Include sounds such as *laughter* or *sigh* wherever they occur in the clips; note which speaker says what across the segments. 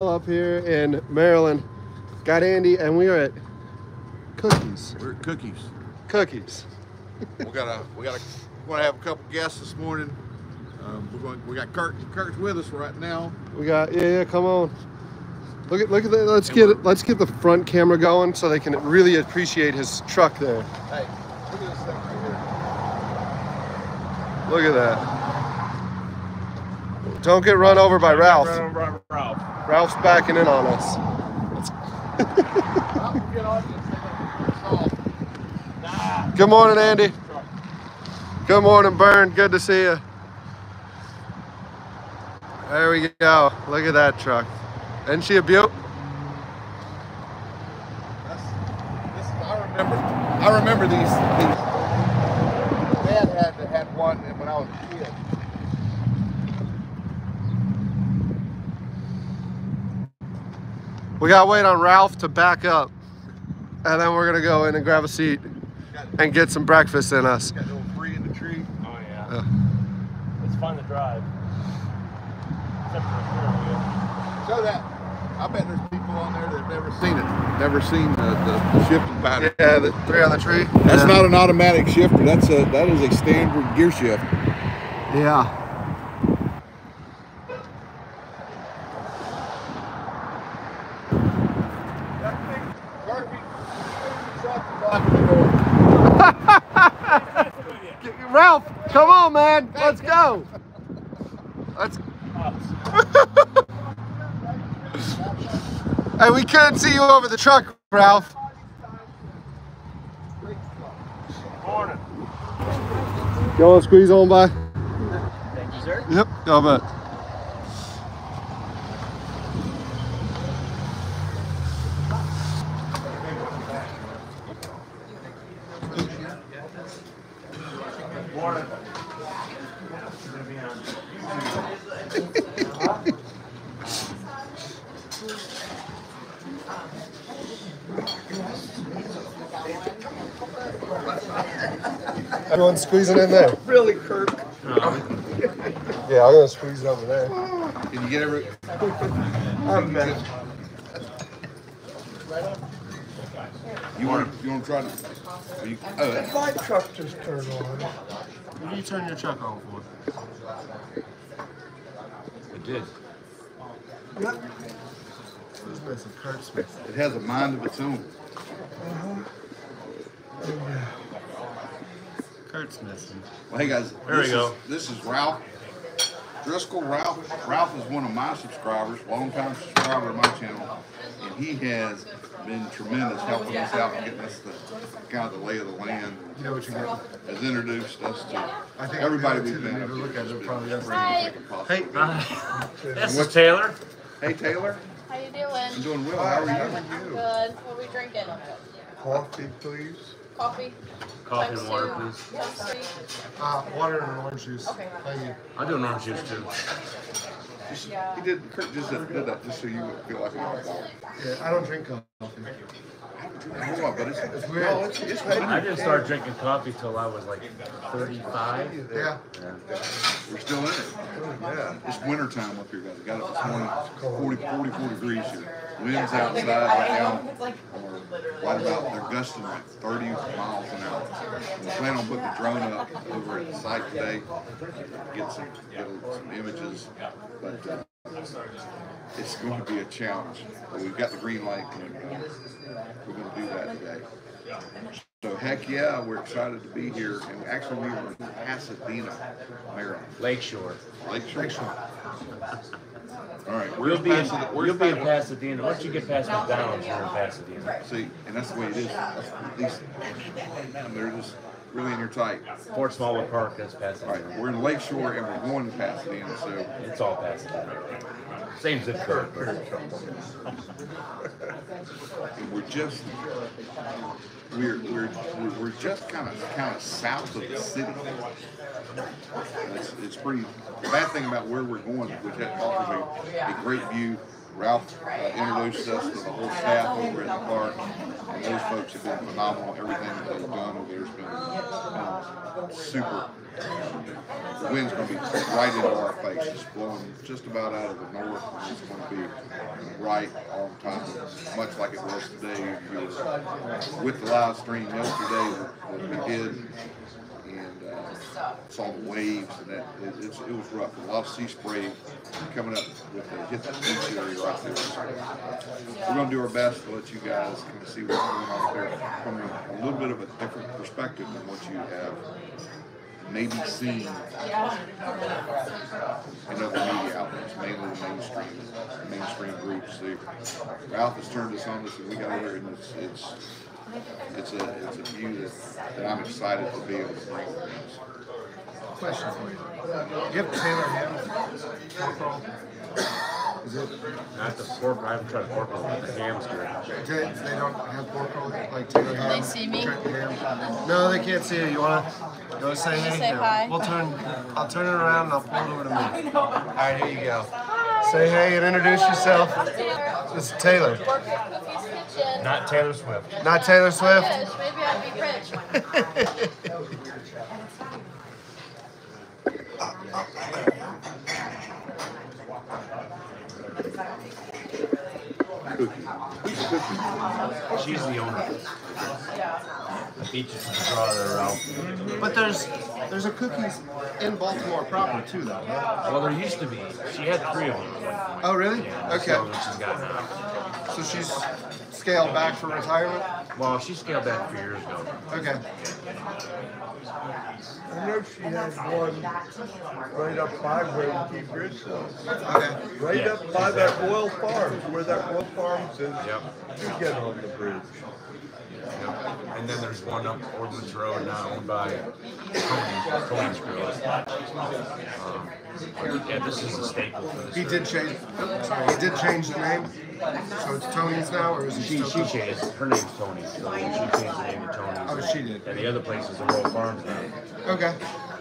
Speaker 1: up here in Maryland. Got Andy, and we are at Cookies.
Speaker 2: We're at Cookies.
Speaker 1: Cookies. *laughs*
Speaker 2: we got a we got a want to have a couple guests this morning. Um, we're going. We got Kurt. Kurt's with us right now.
Speaker 1: We got yeah, yeah. Come on. Look at look at that. Let's get it. Let's get the front camera going so they can really appreciate his truck there.
Speaker 2: Hey, look at this thing right here.
Speaker 1: Look at that. Don't get run over by Ralph.
Speaker 3: Ralph.
Speaker 1: Ralph's backing in on us. Good morning, Andy. Good morning, Bern. Good to see you. There we go. Look at that truck. Isn't she a beaut?
Speaker 2: I remember. I remember these. these. Dad had had one when I was a kid.
Speaker 1: We gotta wait on Ralph to back up. And then we're gonna go in and grab a seat and get some breakfast in us.
Speaker 2: got a little free in the tree.
Speaker 3: Oh yeah.
Speaker 1: Uh,
Speaker 3: It's fun to drive. Except for the steering wheel.
Speaker 2: So that I bet there's people on there that've never seen it. Never seen the, the shifting pattern.
Speaker 1: yeah, the three on the tree.
Speaker 2: That's
Speaker 1: yeah.
Speaker 2: not an automatic shifter. That's a that is a standard gear shift.
Speaker 1: Yeah. Ralph, come on, man. Let's go. Let's. *laughs* hey, we couldn't see you over the truck, Ralph.
Speaker 3: Morning.
Speaker 1: To squeeze on by?
Speaker 3: Thank you, sir.
Speaker 1: Yep, I'll bet. Squeezing in there. *laughs*
Speaker 2: Really, Kirk? *laughs*
Speaker 1: Yeah, I'm gonna squeeze it over there.
Speaker 2: Can you get every? *laughs*
Speaker 1: I'm back.
Speaker 2: You want to? you want to try to? are You, oh,
Speaker 1: My truck just turned on. What do you turn your truck on for?
Speaker 3: It did.
Speaker 1: Yep. This is some Smith.
Speaker 2: it has a mind of its own. Uh-huh.
Speaker 1: Oh, Kurt's missing.
Speaker 2: Well, hey guys,
Speaker 3: There we
Speaker 2: this
Speaker 3: go.
Speaker 2: Is, this is Ralph Driscoll. Ralph Ralph is one of my subscribers, longtime subscriber of my channel, and he has been tremendous helping us out and getting us the kind of the lay of the land.
Speaker 1: You know what you're getting?
Speaker 2: Has introduced us to
Speaker 1: I think
Speaker 2: everybody we've
Speaker 1: too.
Speaker 2: been up
Speaker 1: to look at
Speaker 2: It's
Speaker 1: it probably
Speaker 2: bringing
Speaker 1: yesterday.
Speaker 2: everything possible.
Speaker 1: Hey.
Speaker 3: Uh, this is Taylor.
Speaker 2: Hey Taylor,
Speaker 4: How you doing?
Speaker 2: I'm
Speaker 4: doing?
Speaker 2: doing well. How are you?
Speaker 4: I'm good. What are we drinking?
Speaker 1: Coffee, please.
Speaker 4: Coffee?
Speaker 3: Coffee
Speaker 4: Times
Speaker 3: and water,
Speaker 4: two,
Speaker 3: please.
Speaker 4: times?
Speaker 1: Uh, water and orange juice.
Speaker 4: Okay.
Speaker 1: Thank you.
Speaker 3: I'll do an orange juice too.
Speaker 2: Just- He did. Kurt just did that just so you would feel like an.
Speaker 1: Yeah, I don't drink coffee.
Speaker 2: Hold on, but it's,
Speaker 1: It's weird.
Speaker 2: No, it's, it's.
Speaker 3: I didn't start drinking coffee till I was like 35.
Speaker 1: Yeah.
Speaker 2: We're still in it.
Speaker 1: Yeah.
Speaker 2: It's winter time up here, guys. Got up this morning. 40, 44 degrees here. Winds outside right now are right about, they're gusting like 30 miles an hour. We plan on putting the drone up over at the site today, get some, get some images. But uh, it's going to be a challenge. But we've got the green light and uh, we're going to do that today. So heck yeah, we're excited to be here. And actually, we were in Pasadena, Maryland.
Speaker 3: Lakeshore.
Speaker 2: Lakeshore. All right,
Speaker 3: You'll
Speaker 2: where's
Speaker 3: be in,
Speaker 2: Pasadena? Where's
Speaker 3: you'll be in
Speaker 2: Pasadena?
Speaker 3: Pasadena. Once you get past McDonald's, you're in Pasadena.
Speaker 2: See, and that's the way it is. That's, these, they're just really intertight.
Speaker 3: Fort Smallwood Park, that's
Speaker 2: All right,
Speaker 3: Pasadena.
Speaker 2: we're in Lakeshore and we're going to Pasadena, so
Speaker 3: It's all Pasadena. Same zip code.
Speaker 2: we're just we're we're we're, we're just kind of kind of south of the city. It's, it's pretty. The bad thing about where we're going, which offers a, a great view Ralph uh, introduced us to the whole staff over at the park, and those folks have been phenomenal. Everything that they've done over there's been, been super. The wind's going to be right into our face. It's blowing just about out of the north, and it's going to be right on top of us, much like it was today. With the live stream yesterday that we did, saw the waves, and that it, it's, it was rough. A lot of sea spray coming up with the hit the beach area right there. So we're going to do our best to let you guys kind of see what's going on there from a, a little bit of a different perspective than what you have maybe seen in other media outlets, mainly the mainstream, mainstream groups. Ralph has turned us on this, and we got over, and it's it's it's a it's a view that, that I'm excited to be able to bring.
Speaker 1: Question for you. Do you have Taylor ham? Is it,
Speaker 3: Not the pork, I haven't tried pork roll, but the ham's
Speaker 1: do they, they don't have pork roll like Taylor ham?
Speaker 4: Can they see me?
Speaker 1: Trenton ham? No, they can't see you. You wanna, you wanna say hey?
Speaker 4: Say hi.
Speaker 1: We'll turn, I'll turn it around and I'll pull it over to me. All right, here you go. Say hey and introduce yourself. This is Taylor,
Speaker 4: Work at Cookie's Kitchen.
Speaker 3: Not Taylor Swift.
Speaker 1: not Taylor Swift.
Speaker 4: Yes, maybe I'd be rich. *laughs*
Speaker 3: The beaches to draw her out.
Speaker 1: But there's, there's a cookies in Baltimore proper too, though. Huh?
Speaker 3: Well, there used to be. She had three of them.
Speaker 1: Oh, really?
Speaker 3: So
Speaker 1: Okay.
Speaker 3: that she's got now.
Speaker 1: So she's scaled back for retirement.
Speaker 3: Well, she scaled back a few years ago.
Speaker 1: Okay.
Speaker 5: I know she had one right up by where we keep Bridge.
Speaker 1: Okay.
Speaker 5: Right
Speaker 3: Yeah.
Speaker 5: up by that oil Farms, where that oil Farms is.
Speaker 3: Yep.
Speaker 5: You get on the bridge.
Speaker 3: Yep. And then there's one up Ordnance Road now owned by Tony, Tony's Grill. Um, yeah, this is a staple for this.
Speaker 1: He did change. He did change the name. So it's Tony's now, or is it
Speaker 3: She,
Speaker 1: still?
Speaker 3: she changed, her name's Tony, so she changed the name to Tony's.
Speaker 1: Oh, she did.
Speaker 3: And the other place is the Royal Farms now.
Speaker 1: Okay.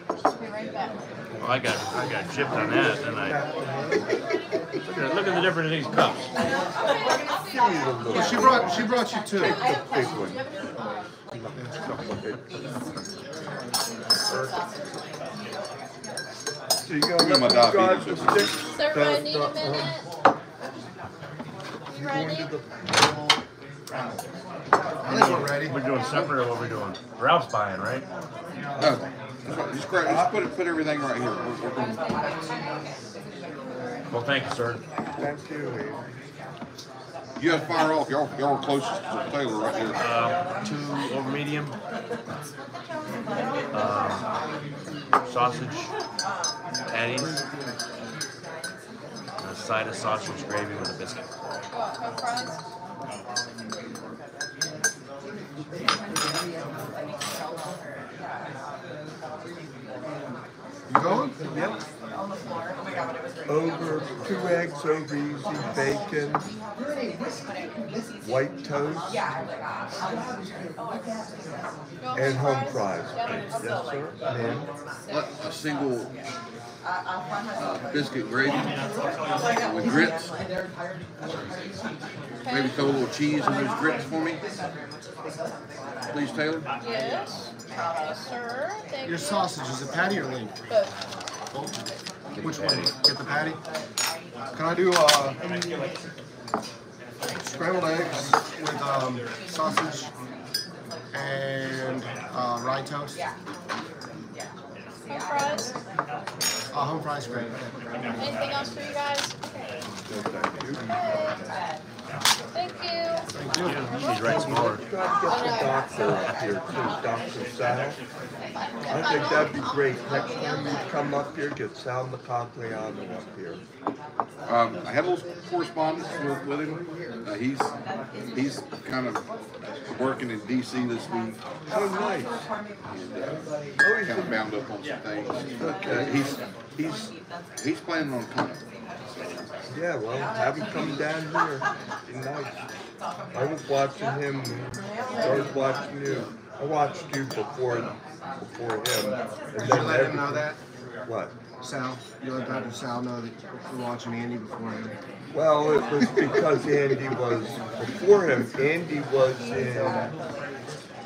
Speaker 4: Be right back.
Speaker 3: Well, I got, I got chipped on that, and I, look at, look at the difference in these cups.
Speaker 1: Well, she brought she brought you two.
Speaker 5: Big one. So you
Speaker 2: Give me
Speaker 5: gonna
Speaker 2: my
Speaker 5: let me
Speaker 2: diabetes
Speaker 5: drive the
Speaker 2: business.
Speaker 5: stick?
Speaker 4: Does everybody
Speaker 5: The-
Speaker 4: need a minute? You ready?
Speaker 5: To
Speaker 1: I think we're ready.
Speaker 3: We're doing separate, or what we're doing? Ralph's buying, right?
Speaker 2: No, just, grab, just put put everything right here. We're, we're gonna,
Speaker 3: Well, thank you, sir.
Speaker 5: Thank you.
Speaker 2: you guys fire off. Y'all, y'all are closest to Taylor right here.
Speaker 3: Uh, two over medium. Um, sausage patties. And a side of sausage gravy with a biscuit.
Speaker 4: You want Coke fries?
Speaker 1: You going?
Speaker 5: Yep. Over two eggs over easy, bacon, white toast, and home
Speaker 4: fries?
Speaker 5: fries. Yes, sir. Ma'am.
Speaker 2: Let a single uh, biscuit gravy with grits. Maybe throw a little cheese in those grits for me. Please, Taylor.
Speaker 4: Yes. Yes, sir. Thank
Speaker 1: Your
Speaker 4: you.
Speaker 1: sausage is a patty or link?
Speaker 4: Both.
Speaker 1: Which one? Get the patty. Can I do uh, scrambled eggs with um, sausage and uh, rye toast? Yeah.
Speaker 4: Home fries?
Speaker 1: Uh, home fries, great.
Speaker 4: Anything else for you guys? Thank you.
Speaker 1: Thank you.
Speaker 3: She's right smaller.
Speaker 5: Try to get the doctor up here too, Dr. Sal. I think that'd be great. Next time you come up here, get Sal Mercogliano up here.
Speaker 2: Um, I had a little correspondence with, with him. Uh, he's he's kind of working in D.C. this week.
Speaker 5: Oh, nice.
Speaker 2: and uh,
Speaker 5: Oh, he's
Speaker 2: kind of bound up on some things. Uh,
Speaker 5: Okay.
Speaker 2: he's he's he's planning on coming.
Speaker 5: Yeah, well, have him come down here. Nice. I was watching him. I was watching you. I watched you before before him. And
Speaker 1: Did you let him know that?
Speaker 5: What?
Speaker 1: Sal? You let Dr. Sal know that you're watching Andy before him?
Speaker 5: Well, it was because Andy was before him. Andy was in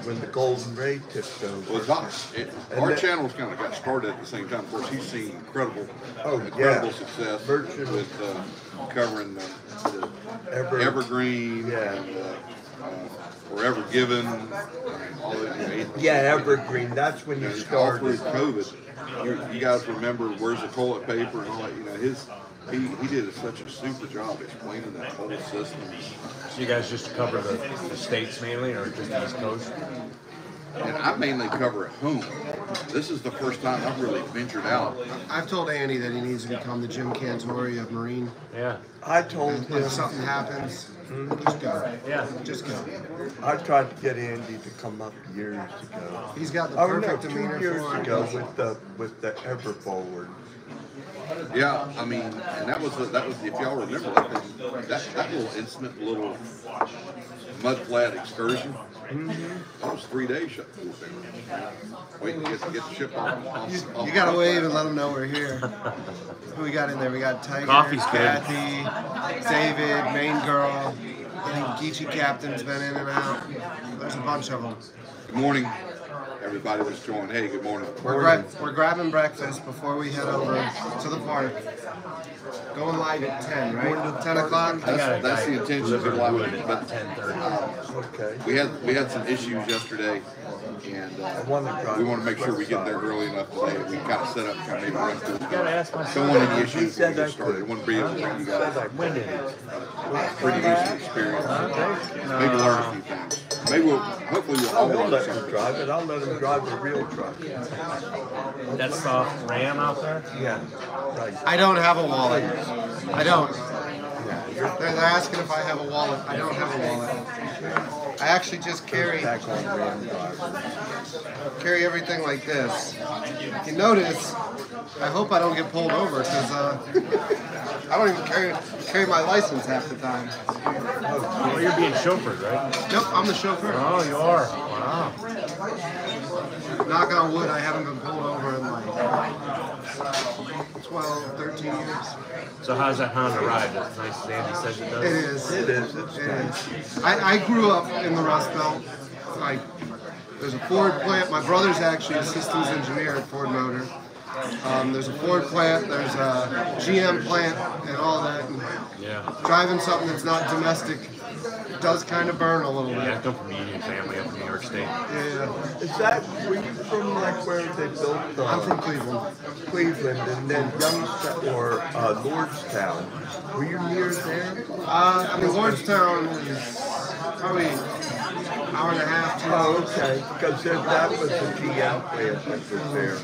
Speaker 5: when the Golden Ray tipped over.
Speaker 2: Well, it, our
Speaker 5: that-
Speaker 2: channel's kind of got started at the same time. Of course, he's seen incredible,
Speaker 5: Oh,
Speaker 2: incredible
Speaker 5: yeah.
Speaker 2: success
Speaker 5: Virtually.
Speaker 2: with uh, covering the, the
Speaker 5: Ever,
Speaker 2: Evergreen
Speaker 5: Yeah.
Speaker 2: and uh, uh, or Ever Given, all of you know,
Speaker 5: yeah, Evergreen. That's when
Speaker 2: you
Speaker 5: you
Speaker 2: know, all through
Speaker 5: started.
Speaker 2: COVID. You, you guys remember where's the toilet paper and all that? You know, his he, he did such a super job explaining that whole system.
Speaker 3: So you guys just cover the, the states mainly, or just the East Coast?
Speaker 2: And I mainly cover at home. This is the first time I've really ventured out.
Speaker 1: I've told Andy that he needs to become the Jim Cantore of Marine.
Speaker 3: Yeah.
Speaker 5: I told
Speaker 1: And
Speaker 5: him.
Speaker 1: if something happens, hmm? just go.
Speaker 3: Yeah.
Speaker 1: Just go.
Speaker 5: I tried to get Andy to come up years ago.
Speaker 1: He's got the
Speaker 5: Oh no, two
Speaker 1: demeanor
Speaker 5: years
Speaker 1: for
Speaker 5: ago with the with the Ever Forward.
Speaker 2: Yeah, I mean, and that was the, that was if y'all remember that thing, that that little incident, little mud flat excursion. Mm-hmm. That was three days shut the pool. Waiting to get to get the ship on. on,
Speaker 1: You, you gotta wave and let them know we're here. Who we got in there? We got Tiger,
Speaker 3: Coffee's good.
Speaker 1: Kathy, David, Main Girl. I think Geechee Captain's been in and out. There's a bunch of them.
Speaker 2: Good morning, everybody that's joined. Hey, good morning.
Speaker 1: We're, grab, we're grabbing breakfast before we head over to the park. Going live at 10, right? 10 o'clock?
Speaker 3: I got a
Speaker 2: That's, that's the intention of
Speaker 3: in
Speaker 2: live,
Speaker 3: Wood at
Speaker 2: but
Speaker 3: ten thirty.
Speaker 2: We had we had some issues yesterday, and uh,
Speaker 5: want to drive.
Speaker 2: we want to make sure we get there early enough today. We kind of set up, kind of maybe run through.
Speaker 3: Gotta ask my
Speaker 2: Don't want any issues when we
Speaker 5: I
Speaker 2: get started. It
Speaker 5: could.
Speaker 2: wouldn't be able to you
Speaker 5: Said
Speaker 2: guys
Speaker 3: When did it?
Speaker 2: pretty decent experience. Maybe learn a few things. Maybe we'll, hopefully we'll all
Speaker 5: I won't let him drive it. I'll let him drive the real truck.
Speaker 3: That soft ram out there?
Speaker 5: Yeah. Right.
Speaker 1: I don't have a wallet. I don't. They're, they're asking if I have a wallet. I don't have a wallet. I actually just carry
Speaker 5: Back on Ram driver.
Speaker 1: carry everything like this. If you notice, I hope I don't get pulled over because uh, *laughs* I don't even carry carry my license half the time.
Speaker 3: Well, you're being chauffeured, right?
Speaker 1: Nope, I'm the chauffeur.
Speaker 3: Oh, you are. Wow.
Speaker 1: Knock on wood, I haven't been pulled over in like 12, 13 years.
Speaker 3: So how's that Honda ride? As nice as Andy says it does?
Speaker 1: It is.
Speaker 5: It is. It's
Speaker 1: It
Speaker 5: nice.
Speaker 1: is. I, I grew up in the Rust Belt. Like, there's a Ford plant. My brother's actually a systems engineer at Ford Motor. Um, there's a Ford plant. There's a GM plant and all that. And
Speaker 3: Yeah.
Speaker 1: driving something that's not domestic does kind of burn a little
Speaker 3: Yeah, I
Speaker 1: bit.
Speaker 3: come from a union family up in New York State.
Speaker 1: Yeah.
Speaker 5: Is that were you from like where they built? Uh,
Speaker 1: I'm from Cleveland.
Speaker 5: Cleveland, and then Youngstown or uh, Lordstown. Were you near there?
Speaker 1: Uh, I mean, Lordstown is probably an hour and a half, two
Speaker 5: Oh,
Speaker 1: hours.
Speaker 5: okay. Because that was the GM plant that was there.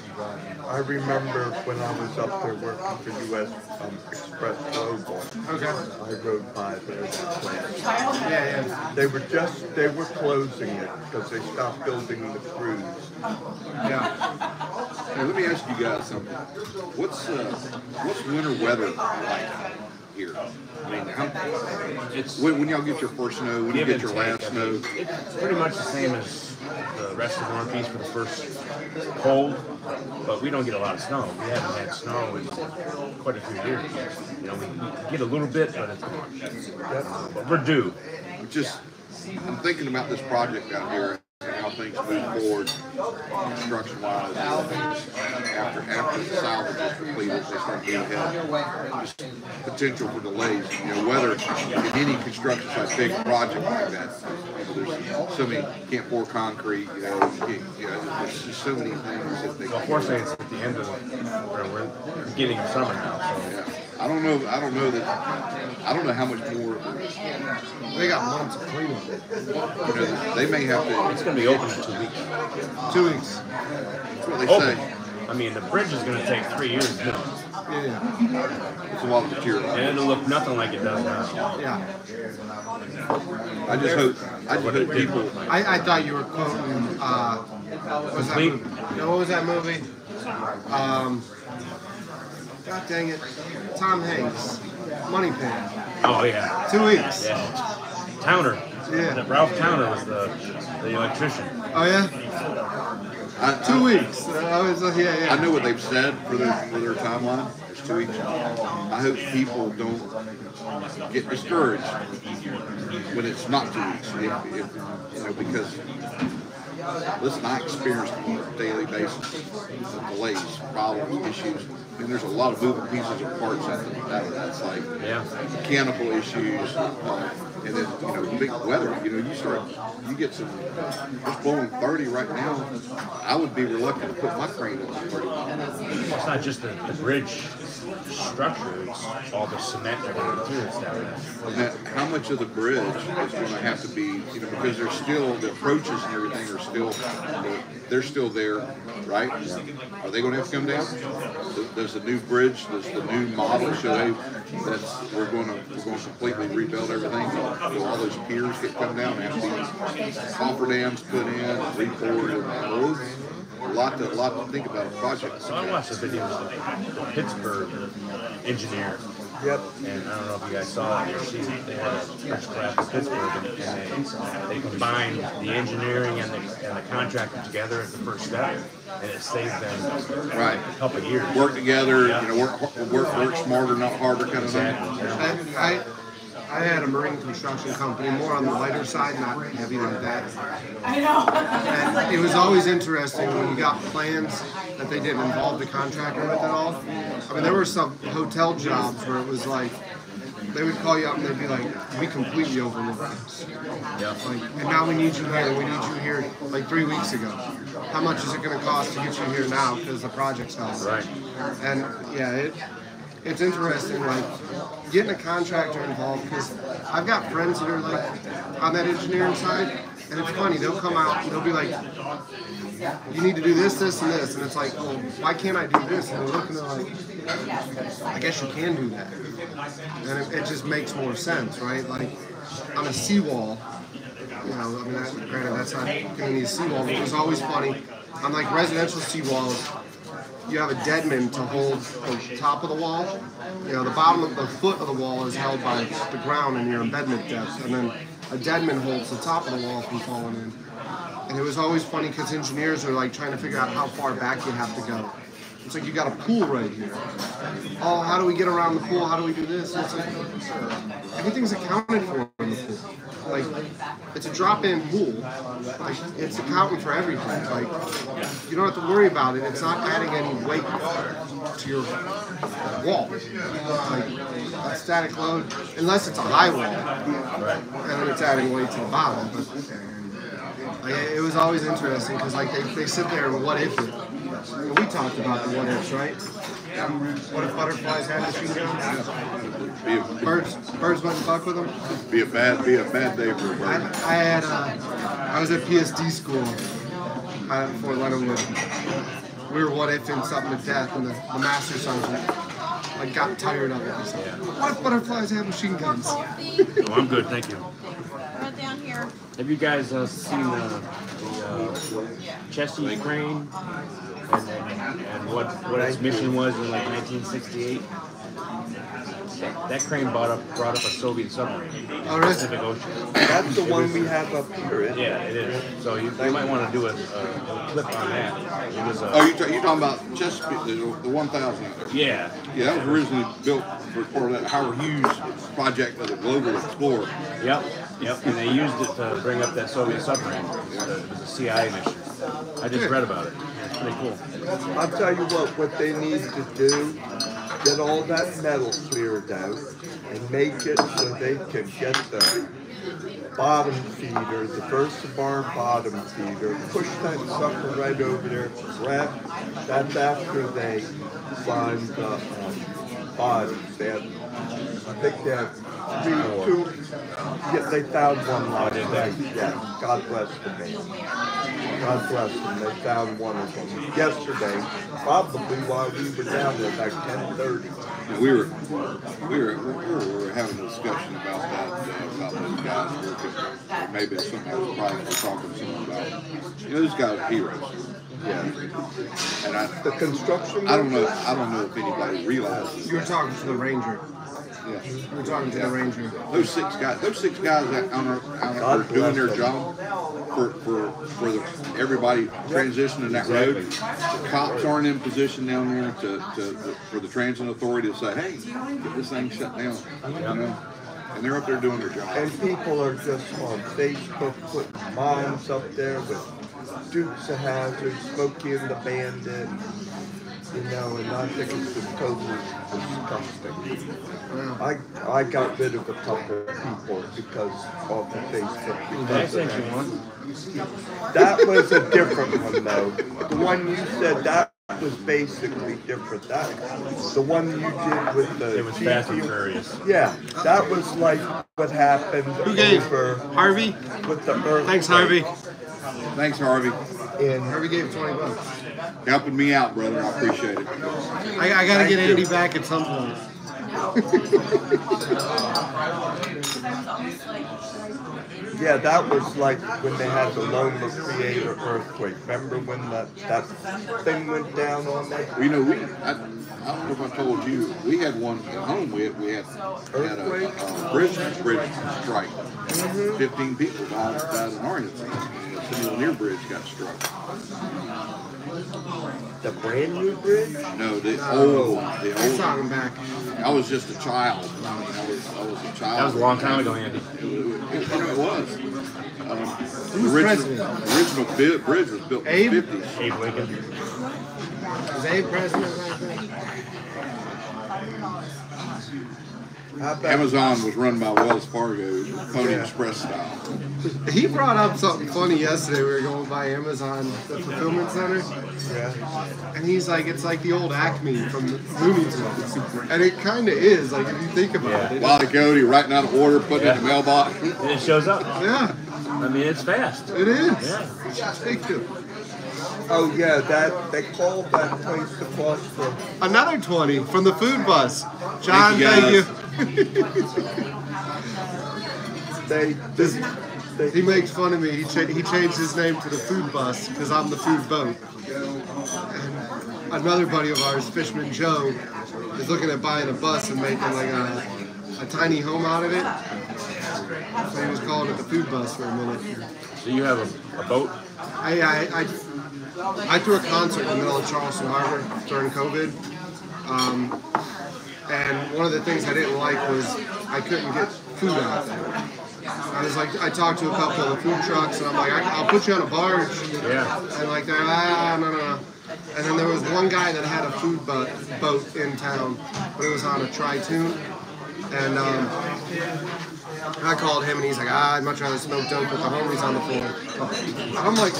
Speaker 5: I remember when I was up there working for U.S. Um, Express Global.
Speaker 1: Okay.
Speaker 5: I rode by there that plant.
Speaker 1: Yeah, yeah.
Speaker 5: They were just they were closing it because they stopped building the Cruze.
Speaker 1: Yeah.
Speaker 2: Hey, let me ask you guys something. What's uh, what's winter weather like here? Oh. I mean, how,
Speaker 3: It's
Speaker 2: when, when y'all get your first snow, when you get your last snow,
Speaker 3: It's pretty much the same as the rest of the Northeast for the first cold, but we don't get a lot of snow. We haven't had snow in quite a few years. You know, we, we get a little bit, but it's but we're due.
Speaker 2: just I'm thinking about this project out here how things move forward construction wise. After after the salvage is completed, they start getting ahead. Potential for delays. You know, whether in any construction site, big project like that, you know, there's so many can't pour concrete. You know, you you know, there's just so many things that they.
Speaker 3: Unfortunately, it's at the end of the, we're, we're of summer now, so
Speaker 2: Yeah. I don't know. I don't know that. I don't know how much more.
Speaker 1: They got months of cleaning.
Speaker 2: You know, they may have to.
Speaker 3: it's going to be open in two weeks.
Speaker 1: Two weeks.
Speaker 2: That's what they
Speaker 3: Open.
Speaker 2: say.
Speaker 3: I mean, the bridge is going to take three years minimum,
Speaker 1: Yeah.
Speaker 2: It's a lot of material.
Speaker 3: and it'll look nothing like it does now.
Speaker 1: Yeah.
Speaker 2: I just hope. I just hope people.
Speaker 1: I, I thought you were quoting, uh, what was that
Speaker 3: Complete?
Speaker 1: movie? No, what was that movie? Um, God dang it. Tom Hanks. Money Pit.
Speaker 3: Oh yeah,
Speaker 1: Two weeks.
Speaker 3: yeah. Towner.
Speaker 1: Yeah.
Speaker 3: Ralph Towner was the the electrician.
Speaker 1: Oh, yeah?
Speaker 2: I,
Speaker 1: Two
Speaker 2: I,
Speaker 1: weeks. Uh, I was, uh, yeah, yeah.
Speaker 2: I know what they've said for their for their timeline. there's two weeks. I hope people don't get discouraged when it's not two weeks. If, if, you know, because listen, I experience on a daily basis. Delays, problems, issues. I mean, there's a lot of moving pieces and parts out of that. That's like
Speaker 3: Yeah.
Speaker 2: mechanical issues, uh, and then you know big weather. You know, you start, you get some. It's blowing 30 right now. I would be reluctant to put my crane on 30 miles.
Speaker 3: It's not just the, the bridge structure, it's all the cement and the materials down there.
Speaker 2: How much of the bridge is going to have to be, you know, because there's still the approaches and everything are still, they're still there, right? Are they going to have to come down? Does the new bridge, does the new model show hey, that's we're going to we're going to completely rebuild everything? Do all those piers get come down and have to be cofferdams put in, repoured, and all those? A lot to a lot to think about a project.
Speaker 3: So I watched the video of the Pittsburgh engineer,
Speaker 5: Yep.
Speaker 3: and I don't know if you guys saw it. They, they had a first class in Pittsburgh, and, and they, they combined the engineering and the, and the contractor together as the first step, and it saved them
Speaker 2: Right.
Speaker 3: a couple of years.
Speaker 2: Work together, you know, work work work smarter, not harder, kind of thing.
Speaker 3: Exactly.
Speaker 1: I, I, I had a marine construction company, more on the lighter side, not heavy like that.
Speaker 4: I know.
Speaker 1: And it was always interesting when you got plans that they didn't involve the contractor with at all. I mean, there were some hotel jobs where it was like, they would call you up and they'd be like, we completely overlooked this.
Speaker 3: Yeah.
Speaker 1: Like, and now we need you here, we need you here like three weeks ago. How much is it gonna cost to get you here now because the project's done?
Speaker 3: Right.
Speaker 1: And yeah, it it's interesting, like getting a contractor involved because I've got friends that are like on that engineering side, and it's funny. They'll come out and they'll be like, "You need to do this, this, and this," and it's like, "Well, why can't I do this?" And they're looking at like, "I guess you can do that," and it, it just makes more sense, right? Like on a seawall, you know, I mean, that, granted, that's not going to need a seawall, but it was always funny. On like residential seawalls, you have a deadman to hold the top of the wall. You know, the bottom of the foot of the wall is held by the ground and your embedment depth, and then a deadman holds the top of the wall from falling in. And it was always funny because engineers are like trying to figure out how far back you have to go. It's like you got a pool right here. Oh, how do we get around the pool? How do we do this? It's like everything's accounted for in the pool. Like it's a drop-in pool. Like it's accounting for everything. Like you don't have to worry about it. It's not adding any weight to your wall. Like a static load, unless it's a high wall, and then it's adding weight to the bottom. But like, it was always interesting because like they, they sit there and what if it. And we talked about the what ifs, right? What if butterflies had machine guns?
Speaker 2: Be a,
Speaker 1: Birds, birds wouldn't fuck with them.
Speaker 2: be a bad be a bad day for a
Speaker 1: I,
Speaker 2: bird.
Speaker 1: I had uh, I was at PSD school uh, for Leonard Wood. We were what if in something to death, and the, the master sergeant like got tired of it. He's like, what if butterflies had machine guns?
Speaker 3: Oh, I'm good, thank you.
Speaker 4: down here.
Speaker 3: Have you guys uh, seen uh, the uh, Chesty crane and, and, and what what its mission was in like 1968? That, that crane brought up brought up a Soviet submarine
Speaker 1: Oh, really?
Speaker 3: Pacific Ocean.
Speaker 5: That's the one we have up here. isn't it?
Speaker 3: Yeah, it is. So you, you might want to do a, a, a clip on that. It was a,
Speaker 2: Oh, you ta- you talking about Chesapeake, the, the 1000?
Speaker 3: yeah,
Speaker 2: Yeah, that was originally built for that Howard Hughes project of the Glomar Explorer.
Speaker 3: Yep, yep. And they used it to bring up that Soviet submarine. It was a, it was a CIA mission. I just read about it. Pretty cool.
Speaker 5: I'll tell you what, what they need to do, get all that metal cleared out and make it so they can get the bottom feeder, the first bar bottom feeder, push that sucker right over there, grab, that's after they find the um, bodies. They have, I think they have three, two, yeah, they found one last night, yeah, God bless the man. God bless them, they found one of them yesterday, probably while we were down there, like ten thirty.
Speaker 2: We were, we were, we were, we were having a discussion about that, uh, about those guys working. Maybe it's something I was probably talking to someone about. You know, those guys are heroes.
Speaker 5: Yeah.
Speaker 2: And I,
Speaker 5: The construction.
Speaker 2: I don't know, I don't know if anybody realizes
Speaker 1: You were
Speaker 2: that.
Speaker 1: talking to the ranger.
Speaker 2: Yeah.
Speaker 1: We were talking to the ranger.
Speaker 2: Those six guys, those six guys out on our, out there
Speaker 5: God
Speaker 2: doing their
Speaker 5: them.
Speaker 2: job for, for, for the, everybody transitioning that road. The cops aren't in position down there to, to, for the transit authority to say, hey, get this thing shut down, you know? And they're up there doing their job.
Speaker 5: And people are just on Facebook putting moms up there with Dukes of Hazzard, Smokey and the Bandit, you know, and I think it's just totally disgusting. I I got rid of a couple of people because of the Facebook.
Speaker 3: I
Speaker 5: Because of that. That was a different one though. The one you said that was basically different. That the one you did with the
Speaker 3: It was Fast and Furious.
Speaker 5: Yeah, that was like what happened
Speaker 1: Who gave?
Speaker 5: over
Speaker 1: Harvey?
Speaker 5: with the earthquake.
Speaker 1: Thanks, Harvey.
Speaker 2: Thanks, Harvey.
Speaker 5: In
Speaker 1: Harvey gave 20 bucks.
Speaker 2: Helping me out, brother. I appreciate it.
Speaker 1: I, I gotta get Andy back at some point.
Speaker 5: yeah, that was like when they had the Loma Prieta earthquake. Remember when that that thing went down on that?
Speaker 2: You know, we, I, I don't know if I told you, we had one at home, we had, we had, we had a, a bridge, bridge strike. Mm-hmm. Fifteen people died, died in our instance. The Sidney Lanier Bridge got struck.
Speaker 5: The brand new bridge.
Speaker 2: No, the old one, the
Speaker 1: I
Speaker 2: old
Speaker 1: saw
Speaker 2: one.
Speaker 1: back.
Speaker 2: I was just a child. I mean, I was, I was a child.
Speaker 3: That was a long time ago, Andy.
Speaker 2: It, it, it, it was. Um, the original, original bridge was built in
Speaker 1: Abe?
Speaker 2: the fifties.
Speaker 3: Abe Lincoln.
Speaker 1: Was Abe president back then?
Speaker 5: How about
Speaker 2: Amazon was run by Wells Fargo, Pony Express style.
Speaker 1: He brought up something funny yesterday. We were going by Amazon, the fulfillment center,
Speaker 5: yeah?
Speaker 1: and he's like, "It's like the old Acme from the Looney Tunes," and it kind of is. Like if you think about
Speaker 3: Yeah.
Speaker 1: it.
Speaker 2: Wiley Cody writing out an order, putting it in the mailbox.
Speaker 3: And it shows up.
Speaker 1: Yeah,
Speaker 3: I mean, it's fast.
Speaker 1: it is.
Speaker 3: Yeah.
Speaker 1: It's ridiculous.
Speaker 5: Oh yeah, that they called that place across from.
Speaker 1: Another twenty from the food bus. John,
Speaker 2: Thank you,
Speaker 1: thank you. *laughs*
Speaker 5: They
Speaker 1: This-
Speaker 5: they
Speaker 1: He makes fun of me. He, cha- he changed his name to the food bus because I'm the food boat. And another buddy of ours, Fishman Joe, is looking at buying a bus and making like a, a tiny home out of it. So he was calling it the food bus for a minute.
Speaker 3: So you have a, a boat?
Speaker 1: I, I, I, I threw a concert in the middle of Charleston Harbor during COVID. Um, and one of the things I didn't like was I couldn't get food out there. I was like, I talked to a couple of the food trucks, and I'm like, I, I'll put you on a barge.
Speaker 3: Yeah.
Speaker 1: And like, they're ah, no, no, no. And then there was one guy that had a food boat, boat in town, but it was on a tritoon. And um, I called him, and he's like, ah, I'd much rather smoke dope with the homies on the floor. I'm like,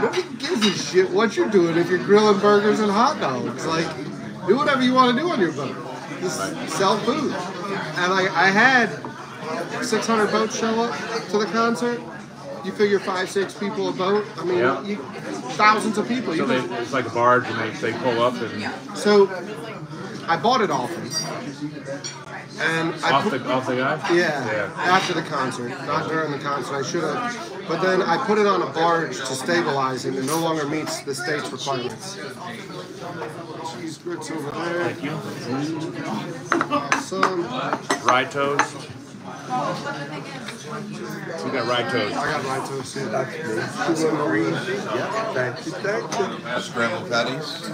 Speaker 1: nobody gives a shit what you're doing if you're grilling burgers and hot dogs. Like, do whatever you want to do on your boat. Just sell food. And like, I had 600 boats show up to the concert. You figure five, six people a boat. I mean,
Speaker 3: Yeah.
Speaker 1: you, thousands of people.
Speaker 3: So
Speaker 1: You
Speaker 3: they, it's like a barge, and they, they pull up and
Speaker 1: so I bought it off him. And I
Speaker 3: off
Speaker 1: put,
Speaker 3: the off the guy.
Speaker 1: yeah,
Speaker 3: Yeah.
Speaker 1: after the concert, not during the concert. I should have. But then I put it on a barge to stabilize it. It no longer meets the state's requirements. Cheese grits over there.
Speaker 3: Thank you.
Speaker 1: Some.
Speaker 3: Rye toast. We got rye toast.
Speaker 1: I got rye toast here.
Speaker 5: that's me. Two and greasy. Yeah, thank you, thank you.
Speaker 6: Scrambled patties,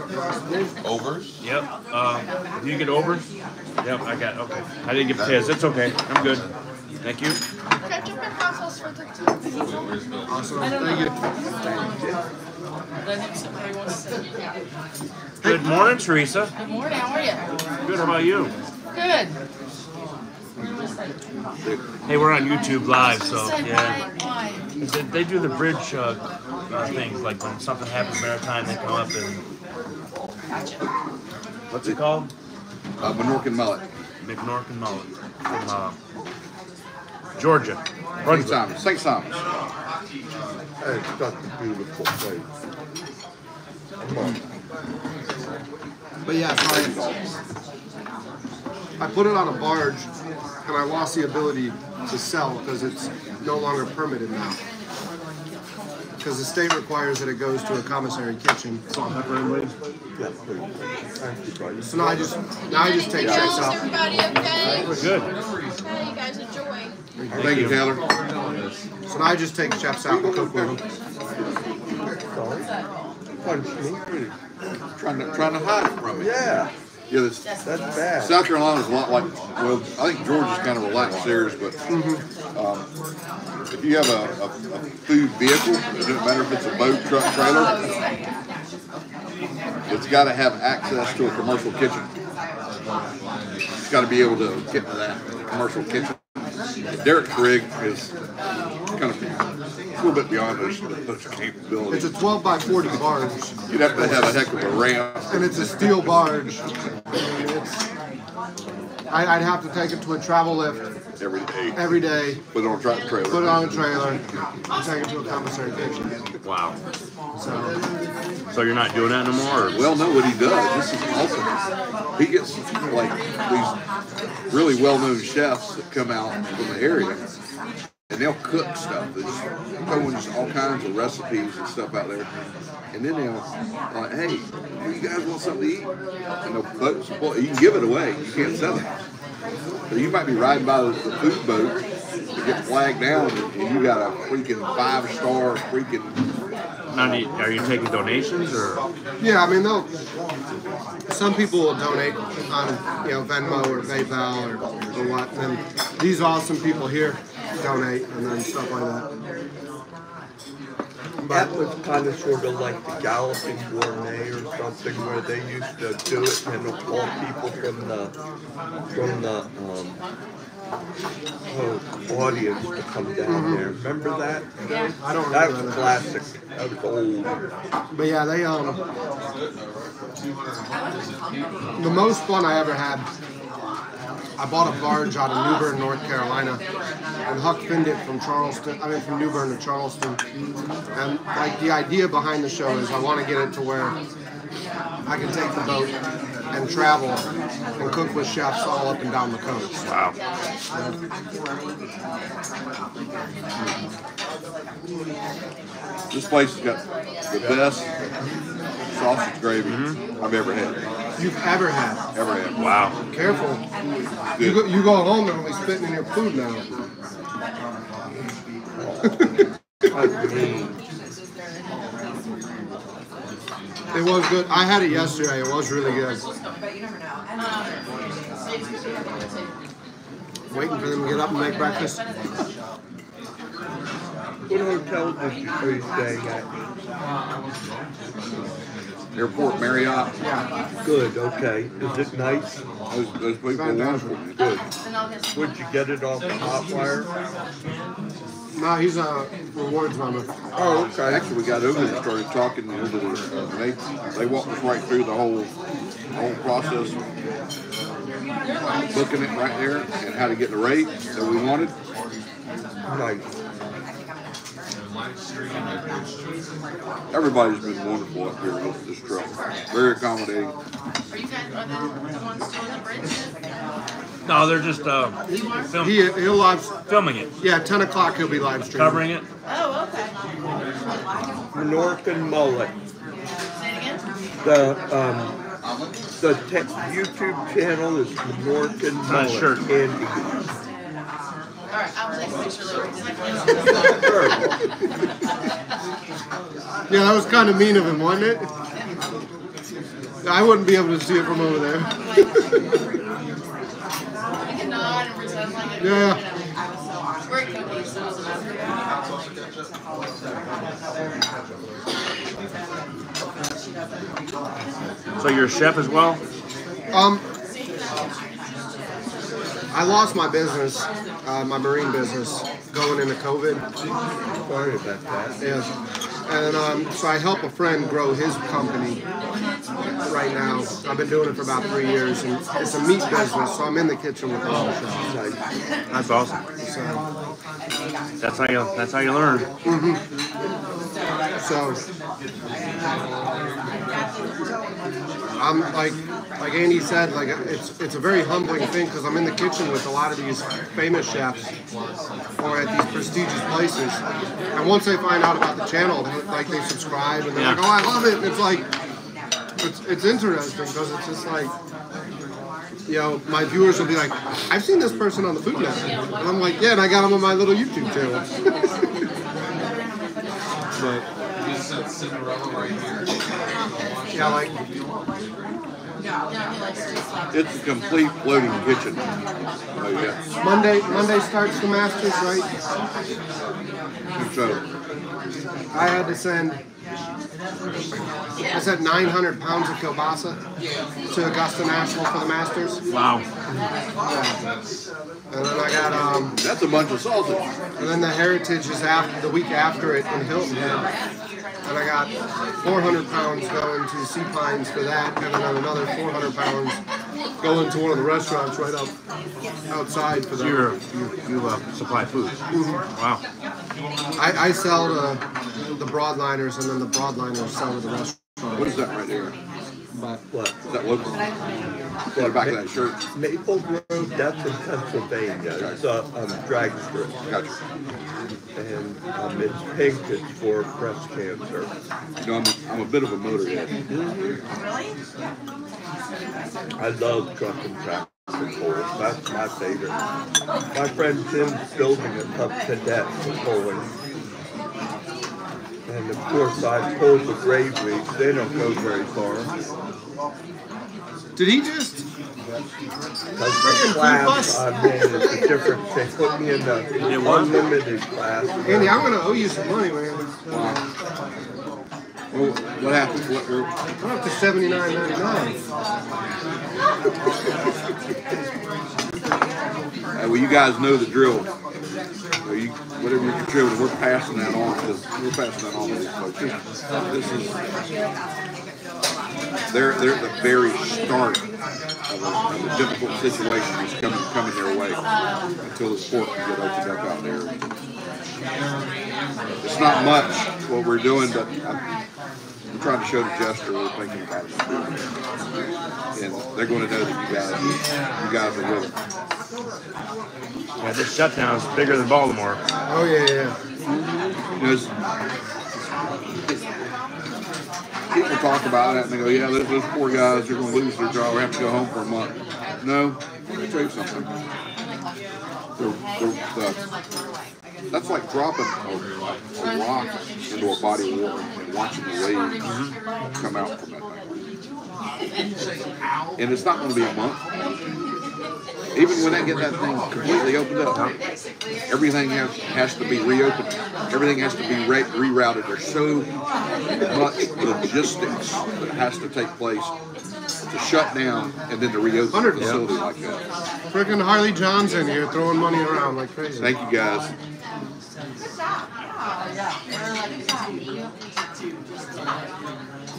Speaker 6: overs.
Speaker 3: Yep. Um, do you get overs? Yep, I got. Okay. I didn't get potatoes. It's okay. I'm good. Thank you.
Speaker 4: Ketchup and hot sauce for the
Speaker 1: Awesome. Thank you.
Speaker 3: Good morning, Teresa.
Speaker 4: Good morning, how are you?
Speaker 3: Good. How about you?
Speaker 4: Good.
Speaker 3: Hey, we're on YouTube live, so yeah.
Speaker 4: hi, hi.
Speaker 3: They, they do the bridge uh, uh, things, like when something happens maritime, they come up and what's it called?
Speaker 2: Uh, Minorcan mullet.
Speaker 3: Minorcan Mullet from uh, Georgia,
Speaker 2: St.
Speaker 3: Brunswick.
Speaker 2: Thomas. St. Thomas.
Speaker 5: It's such a beautiful place. Come on.
Speaker 1: But yeah, so I, I put it on a barge, and I lost the ability to sell because it's no longer permitted now. Because the state requires that it goes to a commissary kitchen. Salt, pepper, and wings.
Speaker 5: Yeah, please. Thank you, buddy.
Speaker 1: So now I just now I just take
Speaker 4: Anything
Speaker 1: checks
Speaker 4: else,
Speaker 1: out.
Speaker 4: everybody okay?
Speaker 3: We're good.
Speaker 4: Okay, you guys enjoy.
Speaker 2: Thank you, Taylor.
Speaker 1: So now I just take chefs out and cook with them.
Speaker 5: Sorry. Punch me.
Speaker 2: Trying to, trying to hide it from me.
Speaker 5: Yeah,
Speaker 2: Yeah, this,
Speaker 5: that's bad.
Speaker 2: South Carolina's a lot like, well, I think Georgia's kind of relaxed theirs, but um, if you have a, a, a food vehicle, it doesn't matter if it's a boat, truck, trailer, it's got to have access to a commercial kitchen. It's got to be able to get to that commercial kitchen. Derek's rig is kind of a little bit beyond those, capability.
Speaker 1: It's a 12 by 40 barge,
Speaker 2: You'd have to have a heck of a ramp.
Speaker 1: and it's a steel barge. It's, I, I'd have to take it to a travel lift
Speaker 2: every day.
Speaker 1: every day,
Speaker 2: Put it on a tractor trailer.
Speaker 1: put it on a trailer, and take it to a commissary kitchen.
Speaker 3: Wow.
Speaker 1: So
Speaker 3: So you're not doing that no more? Or?
Speaker 2: Well, no, what he does, this is awesome. He gets like these really well-known chefs that come out from the area, and they'll cook stuff. They just throw just all kinds of recipes and stuff out there, and then they'll like, hey, you guys want something to eat? And they'll put, well, you can give it away. You can't sell it. So you might be riding by the, the food boat, you get flagged down, and you got a freaking five-star freaking
Speaker 3: Now, you- are you taking donations or?
Speaker 1: yeah, I mean they'll. Some people will donate on you know Venmo or PayPal or, or what, and these awesome people here donate and then stuff like that.
Speaker 5: That was kind of sort of like the Galloping Gourmet or something where they used to do it and call people from the, from the, um, oh, audience to come down there. Remember that? Yeah.
Speaker 1: I don't
Speaker 5: That
Speaker 1: remember
Speaker 5: was
Speaker 1: that.
Speaker 5: classic. That was old.
Speaker 1: But yeah, they um the most fun I ever had. I bought a barge out of New Bern, North Carolina, and Huck finned it from Charleston. I mean, from New Bern to Charleston. And like the idea behind the show is I want to get it to where I can take the boat and travel and cook with chefs all up and down the coast.
Speaker 3: Wow.
Speaker 2: This place has got the best sausage gravy mm-hmm. I've ever had.
Speaker 1: You've ever had.
Speaker 2: Ever had.
Speaker 3: Wow.
Speaker 1: Careful. You go, you go home and be spitting in your food now. *laughs* It was good. I had it yesterday. It was really good. Waiting for them to get up and make breakfast.
Speaker 5: what hotel you, are you staying at?
Speaker 2: Airport Marriott. Yeah.
Speaker 5: Good, okay. Is it nice?
Speaker 2: Those, those people are wonderful.
Speaker 5: Good. Would you get it off the Hotwire?
Speaker 1: No, he's a rewards member.
Speaker 5: Oh, okay.
Speaker 2: Actually, we got over there and started talking to the, uh, they, they walked us right through the whole, whole process. Booking it right there and how to get the rate that we wanted.
Speaker 5: Nice.
Speaker 2: Everybody's been wonderful up here with this truck. Very accommodating.
Speaker 4: Are you guys, are the ones doing the bridge?
Speaker 3: No, they're just uh, film,
Speaker 1: He he'll live.
Speaker 3: filming it,
Speaker 1: Yeah, 10 o'clock he'll be live streaming.
Speaker 3: covering it.
Speaker 4: Oh, okay.
Speaker 5: Minorcan Mullet.
Speaker 4: Say it again?
Speaker 5: The, um, the YouTube channel is Minorcan
Speaker 3: Not
Speaker 5: Mullet.
Speaker 3: sure.
Speaker 5: Andy.
Speaker 4: All right, I'll take a picture later.
Speaker 5: Sure.
Speaker 1: Yeah, that was kind of mean of him, wasn't it? I wouldn't be able to see it from over there.
Speaker 4: You can nod and pretend like it.
Speaker 1: Yeah.
Speaker 4: You know, We're cookies, so it doesn't matter.
Speaker 3: So you're a chef as well?
Speaker 1: Um, I lost my business, uh, my marine business, going into COVID.
Speaker 5: Sorry about that.
Speaker 1: Yeah. And um, so I help a friend grow his company right now. I've been doing it for about three years, and it's a meat business, so I'm in the kitchen with all the chefs.
Speaker 3: That's awesome.
Speaker 1: So,
Speaker 3: That's how you. That's how you learn.
Speaker 1: so I'm like, like Andy said, like it's it's a very humbling thing because I'm in the kitchen with a lot of these famous chefs or at these prestigious places, and once they find out about the channel, they, like they subscribe and they're like, oh, I love it. And it's like it's, it's interesting because it's just like, you know, my viewers will be like, I've seen this person on the Food Network. And I'm like, yeah, and I got him on my little YouTube channel. *laughs* but, yeah, like,
Speaker 2: It's a complete floating kitchen. Oh, yeah.
Speaker 1: Monday, Monday starts the Masters, right?
Speaker 2: So,
Speaker 1: I had to send, I sent 900 pounds of kielbasa to Augusta National for the Masters.
Speaker 3: Wow.
Speaker 1: And then I got, um,
Speaker 2: that's a bunch of sausage.
Speaker 1: and then the Heritage is after, the week after it in Hilton Head. And I got 400 pounds going to Sea Pines for that, and then another 400 pounds going to one of the restaurants right up outside for
Speaker 3: So you're, you, you uh, supply food. Wow.
Speaker 1: I, I sell to the broadliners, and then the broadliners sell to the restaurant.
Speaker 2: What is that right there?
Speaker 1: But
Speaker 5: What?
Speaker 2: Is that local? On the back of that shirt.
Speaker 5: Maple Grove, that's in Pennsylvania. It's a um, drag strip.
Speaker 2: Gotcha.
Speaker 5: And um, it's pink, it's for breast cancer.
Speaker 2: You know, I'm, I'm a bit of a motorhead.
Speaker 5: I love truck and traffic. That's my favorite. My friend Tim's building a Cub Cadet for Poland. And of course, I pulled the grave weeks. They don't go very far.
Speaker 1: did he just?
Speaker 5: Because the class
Speaker 1: bus.
Speaker 5: I'm in is a different thing. Put me in the unlimited class.
Speaker 1: Andy, I'm gonna owe you some money, man.
Speaker 2: Well, what happened? What, we're-
Speaker 1: I'm up to 79.99.
Speaker 2: Uh, well, you guys know the drill. So you, whatever you contribute, we're passing that on to we're passing that on to these folks. This is they're they're at the very start of a, of a difficult situation that's coming coming their way until this port can get opened up out there. It's not much what we're doing, but I'm, I'm trying to show the gesture we're thinking about it. And they're going to know that you guys you guys are them.
Speaker 3: Yeah, this shutdown is bigger than Baltimore.
Speaker 1: Oh yeah, yeah.
Speaker 2: You know, people talk about that and they go, yeah, those, those poor guys, they're going to lose their job or have to go home for a month. No, let me tell you something. The, the, the, that's like dropping a, a rock into a body of water and watching the waves come out from that thing. And it's not going to be a month. Even when they get that thing completely opened up, everything has, has to be reopened. Everything has to be re- rerouted. There's so much logistics that has to take place to shut down and then to reopen a
Speaker 1: 100%.
Speaker 2: facility like that.
Speaker 1: Freaking Harley John's in here throwing money around like crazy.
Speaker 2: Thank you guys.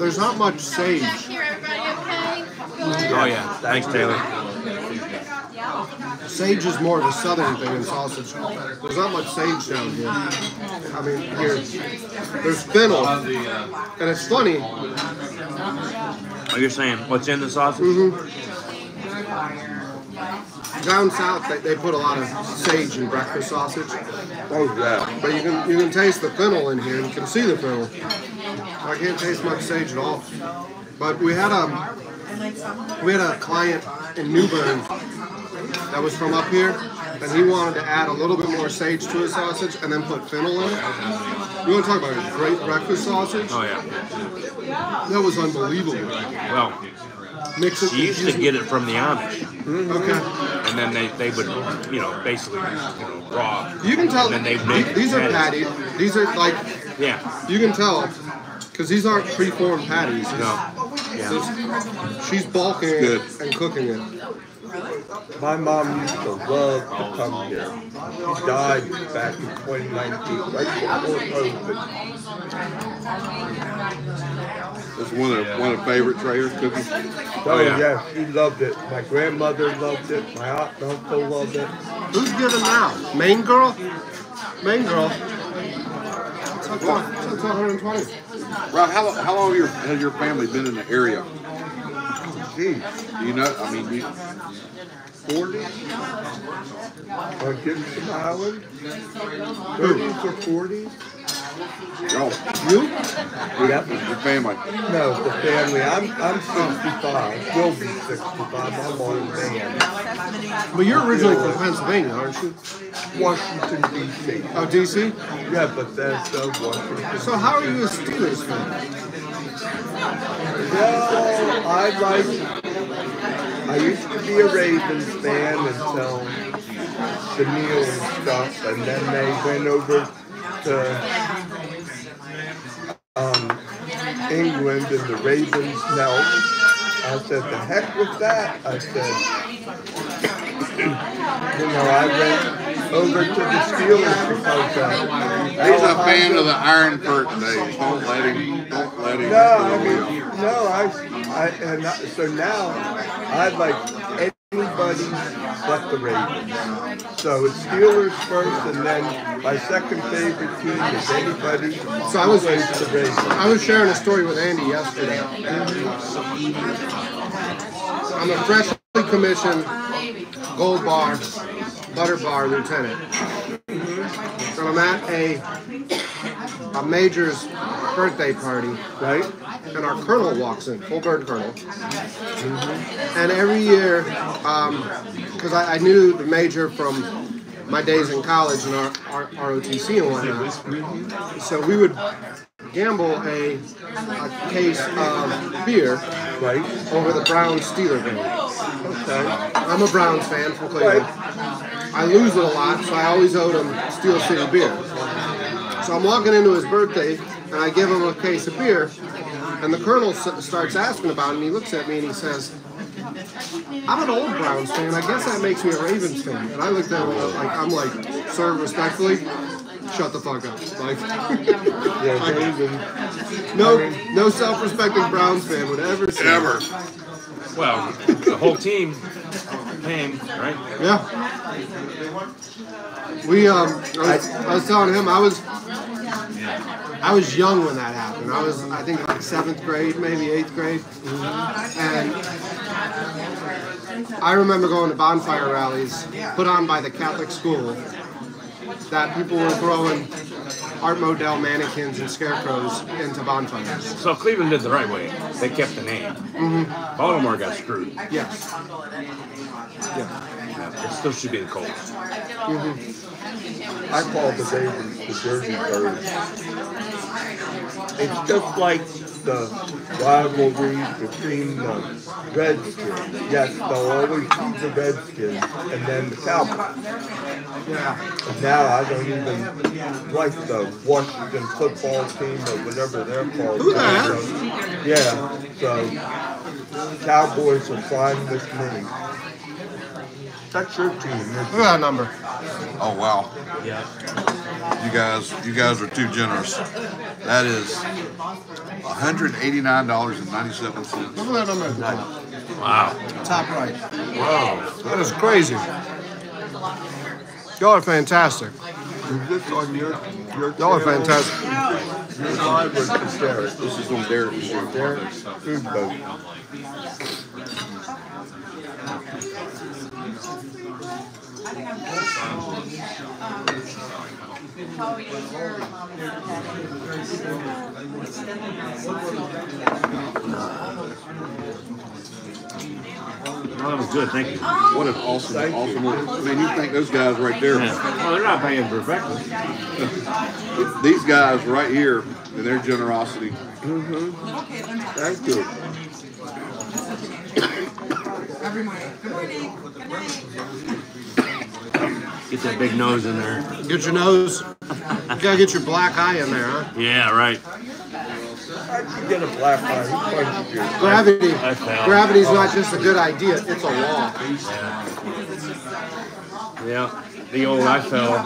Speaker 1: There's not much sage.
Speaker 4: Here, okay?
Speaker 3: Oh yeah. Thanks, Taylor.
Speaker 1: Sage is more of a southern thing in sausage. There's not much sage down here. I mean, here, there's fennel. And it's funny,
Speaker 3: Oh, you're saying what's in the sausage? Mm-hmm.
Speaker 1: Down south they, they put a lot of sage in breakfast sausage.
Speaker 5: Oh, yeah.
Speaker 1: But you can you can taste the fennel in here. You can see the fennel. I can't taste much sage at all. But we had a we had a client in New Bern that was from up here, and he wanted to add a little bit more sage to his sausage and then put fennel in it. You want to talk about a great breakfast sausage?
Speaker 3: Oh yeah.
Speaker 1: That was unbelievable.
Speaker 3: Well,
Speaker 1: Mix it.
Speaker 3: she used to get it from the Amish, mm-hmm.
Speaker 1: Okay.
Speaker 3: and then they, they would, you know, basically, you know, raw.
Speaker 1: You can tell
Speaker 3: And then they make
Speaker 1: these are
Speaker 3: patties.
Speaker 1: patties. These are like
Speaker 3: Yeah.
Speaker 1: you can tell because these aren't pre-formed patties.
Speaker 3: No. Yeah.
Speaker 1: It's- She's bulking
Speaker 2: Good.
Speaker 1: it and cooking it.
Speaker 5: My mom used to love to come here. She died back in 2019, right before COVID.
Speaker 2: That's one of one of the favorites right here, cookies.
Speaker 5: Oh,
Speaker 3: yeah.
Speaker 5: yeah. she loved it. My grandmother loved it. My aunt and uncle loved it.
Speaker 1: Who's giving now? Main girl? Main girl. It's like one- it's 120.
Speaker 2: Rob, how, how long have your, has your family been in the area?
Speaker 5: Geez,
Speaker 2: Do you know? I mean, you,
Speaker 5: 40? Or Gibson Island? 30s or 40s?
Speaker 2: Y'all,
Speaker 1: You?
Speaker 5: Yep.
Speaker 2: your family.
Speaker 5: No, the family. I'm I'm 65. Will be 65. I'm on the band.
Speaker 1: But you're originally from Pennsylvania, aren't you?
Speaker 5: Washington D.C.
Speaker 1: Oh, DC?
Speaker 5: Yeah, but that's uh, Washington.
Speaker 1: So how are you a Steelers fan?
Speaker 5: Well, I like. I used to be a Ravens fan until the Neil and stuff, and then they went over to um, England, and the Ravens knelt. I said, "The heck with that!" I said, "You know, I went over to the Steelers because uh,
Speaker 2: He's a fan of the Iron Curtain days. Don't let him, don't let him.
Speaker 5: No, I mean, no, I, I, and I, so now I like anybody but the Ravens. So it's Steelers first, and then my second favorite team is anybody
Speaker 1: So I was-
Speaker 5: the Ravens.
Speaker 1: I was sharing a story with Andy yesterday. I'm a freshly commissioned gold bar, butter bar lieutenant. So I'm at a, a major's birthday party, right? And our colonel walks in, full bird colonel. And every year, um, because I, I knew the major from my days in college and our, our ROTC and whatnot. So we would gamble a, a case of beer
Speaker 5: Right?
Speaker 1: over the Browns Steeler game.
Speaker 5: Okay.
Speaker 1: I'm a Browns fan from Cleveland. I lose it a lot, so I always owed him Steel City beer. So I'm walking into his birthday, and I give him a case of beer, and the colonel s- starts asking about it, and he looks at me and he says, I'm an old Browns fan. I guess that makes me a Ravens fan. And I looked at him like, I'm like, sir, respectfully, shut the fuck up. Like, *laughs*
Speaker 5: Yeah, Ravens.
Speaker 1: no, no self-respecting Browns fan would ever say that.
Speaker 2: Ever.
Speaker 3: Well, the whole team came, right?
Speaker 1: Yeah. We um I was, I was telling him I was I was young when that happened. I was I think like seventh grade, maybe eighth grade. And I remember going to bonfire rallies put on by the Catholic school that people were throwing Art Modell mannequins and scarecrows into bonfires.
Speaker 3: So Cleveland did the right way. They kept the name. Baltimore got screwed.
Speaker 1: Yes.
Speaker 3: Yeah, it still should be the Colts. Mm-hmm.
Speaker 5: I call the Ravens the Jersey Birds. It's just like the rivalry between the Redskins. Yes, they'll always be the Redskins and then the Cowboys.
Speaker 1: Yeah.
Speaker 5: And now I don't even like the Washington football team or whatever they're called.
Speaker 1: Who that?
Speaker 5: So, yeah, so Cowboys are fine with me. That's your team, isn't
Speaker 1: Look at that number.
Speaker 2: Oh, wow.
Speaker 3: Yeah.
Speaker 2: You guys, you guys are too generous. That is hundred eighty-nine dollars and ninety-seven cents.
Speaker 1: Look at that number at the top.
Speaker 3: Wow.
Speaker 1: Top right.
Speaker 3: Wow.
Speaker 1: That is crazy. Y'all are fantastic.
Speaker 5: Is this on your, your
Speaker 1: Y'all are
Speaker 5: channel?
Speaker 1: fantastic.
Speaker 5: Your live or just Derek?
Speaker 2: This is on Derek's show.
Speaker 5: Derek, food boat.
Speaker 3: Oh, that was good. Thank you.
Speaker 2: What an awesome, awesome. I mean, you think those guys right there,
Speaker 3: Yeah. Well, they're not paying for breakfast. *laughs*
Speaker 2: these guys right here, and their generosity. Mm-hmm.
Speaker 5: Thank you. *coughs*
Speaker 3: Get that big nose in there.
Speaker 1: Get your nose. You gotta get your black eye in there, huh?
Speaker 3: Yeah, right.
Speaker 5: You get a black eye? Who punched you?
Speaker 1: Gravity.
Speaker 3: I fell.
Speaker 1: Gravity's not just a good idea, it's a law.
Speaker 3: Yeah. The old I fell.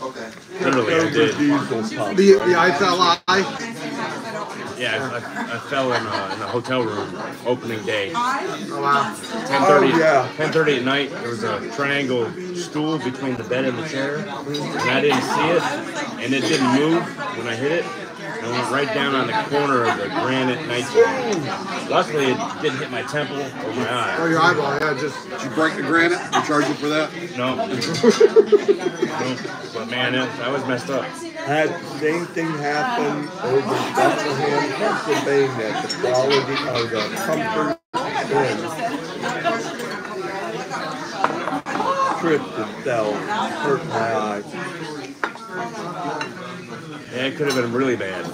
Speaker 3: Okay. Literally, I did.
Speaker 1: The, the I fell eye.
Speaker 3: Yeah, I, I fell in a, in a hotel room opening day.
Speaker 1: Oh, wow.
Speaker 3: 10:30.
Speaker 5: Oh, yeah.
Speaker 3: 10:30 at night. There was a triangle stool between the bed and the chair, and I didn't see it, and it didn't move when I hit it. And went right down on the corner of the granite 19. Luckily, it didn't hit my temple or my
Speaker 1: Oh, your eyeball, yeah, just.
Speaker 2: Did you break the granite? They charge you for that?
Speaker 3: No. *laughs* no. But man, that, that was messed up.
Speaker 5: Had the same thing happen over in Bethlehem, Pennsylvania, the quality of the Comfort Inn. Trip itself hurt my eyes.
Speaker 3: Yeah, it could have been really bad.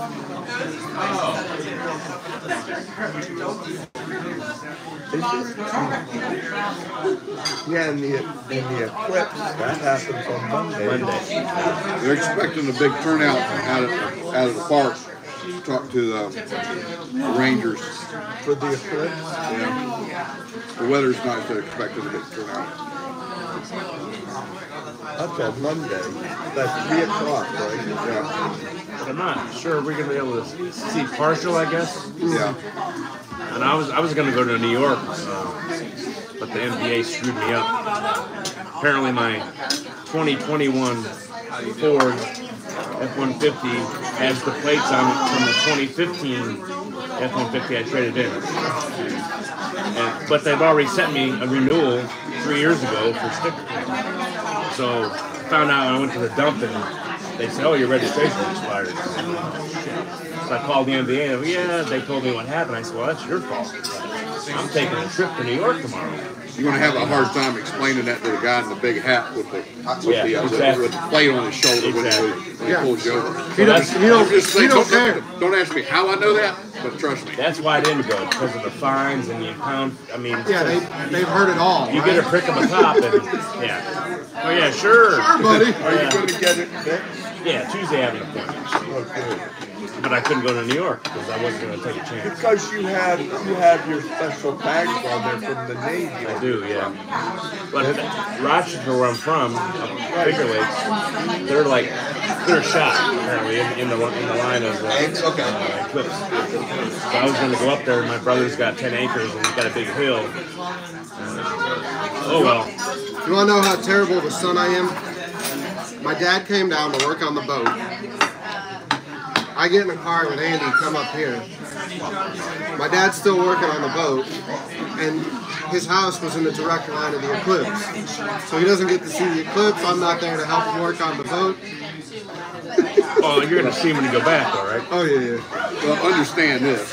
Speaker 5: Yeah, and the, and the eclipse, that happens on Monday.
Speaker 3: Monday.
Speaker 2: They're expecting a big turnout out of, out of the park. Talk to the, the Rangers.
Speaker 5: For the eclipse?
Speaker 2: Yeah. The weather's nice. They're expecting a big turnout.
Speaker 5: That's on Monday. That's 3 o'clock, right?
Speaker 2: Yeah.
Speaker 3: I'm not sure we're gonna be able to see partial, I guess.
Speaker 2: Yeah.
Speaker 3: And I was I was gonna go to New York, uh, but the MVA screwed me up. Apparently, my 2021 Ford F-150 has the plates on it from the 2015 F-150 I traded in. And, but they've already sent me a renewal three years ago for sticker. So found out I went to the dump and they said, "Oh, your registration expired." So I called the MVA. And, yeah, they told me what happened. I said, "Well, that's your fault. I'm taking a trip to New York tomorrow."
Speaker 2: You're gonna have a hard time explaining that to the guy in the big hat with the with,
Speaker 3: Yeah,
Speaker 2: the, uh,
Speaker 3: exactly.
Speaker 2: with the plate on his shoulder when,
Speaker 3: Exactly.
Speaker 2: he, when
Speaker 1: Yeah.
Speaker 2: he pulls you over.
Speaker 1: He don't, he don't,
Speaker 2: I'm just
Speaker 1: he don't
Speaker 2: don't,
Speaker 1: care.
Speaker 2: don't ask me how I know that, but trust me.
Speaker 3: That's why I didn't go because of the fines and the impound. I mean,
Speaker 1: Yeah, they, they've heard it all.
Speaker 3: you
Speaker 1: right?
Speaker 3: get a prick of a cop and yeah. *laughs* Oh yeah, sure.
Speaker 1: Sure, buddy.
Speaker 5: Are you going to get it fixed?
Speaker 3: Yeah, Tuesday I have an appointment,
Speaker 5: Okay.
Speaker 3: But I couldn't go to New York because I wasn't going to take a chance.
Speaker 5: Because you have you have your special bags on there from the Navy.
Speaker 3: I do, yeah. But Rochester, where I'm from, up Finger Lakes, they're like they're shot apparently in, in the in the line of uh,
Speaker 6: Okay.
Speaker 3: uh, eclipse. So I was going to go up there. My brother's got 10 acres and he's got a big hill. Uh, oh well.
Speaker 1: You want to know how terrible of a son I am? My dad came down to work on the boat. I get in the car with Andy, come up here. My dad's still working on the boat, and his house was in the direct line of the eclipse. So he doesn't get to see the eclipse. I'm not there to help him work on the boat.
Speaker 3: Oh, you're going to see him when you go back, all right?
Speaker 1: Oh, yeah, yeah.
Speaker 2: Well, understand this.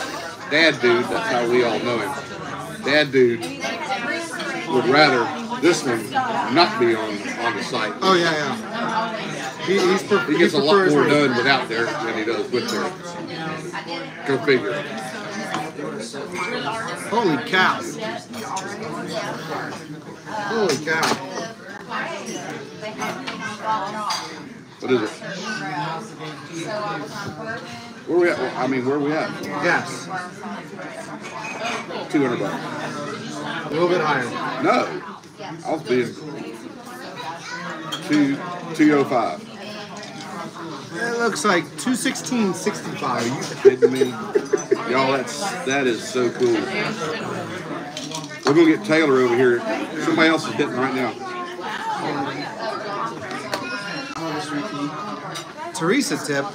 Speaker 2: Dad dude, that's how we all know him. Dad dude would rather this one not be on, on the site.
Speaker 1: Oh, yeah, yeah. He, he's pre-
Speaker 2: He gets a lot more done without there than he does with there. Go figure.
Speaker 1: Holy cow. Holy cow.
Speaker 2: What is it? Where we at? Well, I mean, where we at?
Speaker 1: Yes.
Speaker 2: Two hundred bucks.
Speaker 1: A little bit higher.
Speaker 2: No, I was being two two oh five.
Speaker 1: It looks like 216.65.
Speaker 2: Are you kidding me? Y'all, that's that is so cool. We're gonna get Taylor over here. Somebody else is hitting right now.
Speaker 1: Teresa tip.